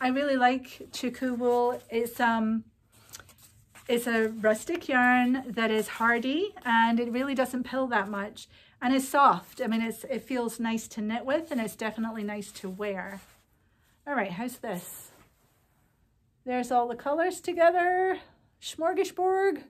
I really like Tukuwool. It's um, it's a rustic yarn that is hardy and it really doesn't pill that much and it's soft. I mean, it's it feels nice to knit with and it's definitely nice to wear. All right, how's this? There's all the colors together. Smorgasbord.